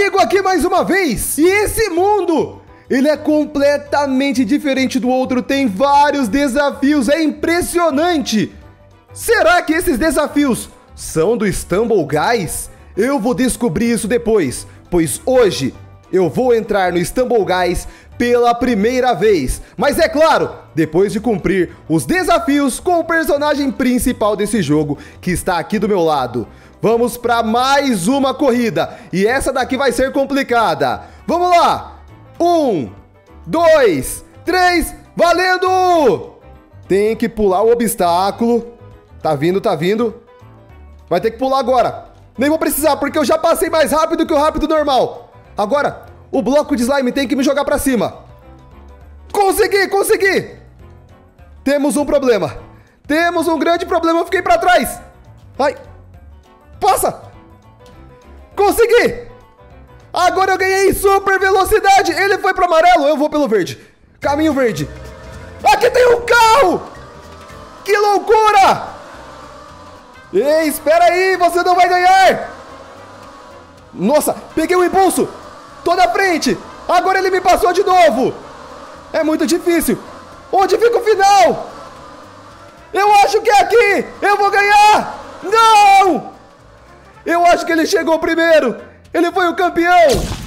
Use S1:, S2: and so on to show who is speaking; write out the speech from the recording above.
S1: Marigo aqui mais uma vez. E esse mundo, ele é completamente diferente do outro, tem vários desafios, é impressionante. Será que esses desafios são do Stumble Guys? Eu vou descobrir isso depois, pois hoje eu vou entrar no Stumble Guys pela primeira vez. Mas é claro, depois de cumprir os desafios com o personagem principal desse jogo, que está aqui do meu lado. Vamos para mais uma corrida, e essa daqui vai ser complicada. Vamos lá! Um, dois, três, valendo! Tem que pular o obstáculo. Tá vindo, tá vindo. Vai ter que pular agora. Nem vou precisar, porque eu já passei mais rápido que o rápido normal. Agora, o bloco de slime tem que me jogar pra cima. Consegui, consegui! Temos um problema. Temos um grande problema, eu fiquei pra trás. Ai. Passa! Consegui! Agora eu ganhei super velocidade. Ele foi pro amarelo, eu vou pelo verde. Caminho verde. Aqui tem um carro! Que loucura! Ei, espera aí, você não vai ganhar! Nossa, peguei o impulso! Tô na frente! Agora ele me passou de novo! É muito difícil! Onde fica o final? Eu acho que é aqui! Eu vou ganhar! Não! Eu acho que ele chegou primeiro! Ele foi o campeão!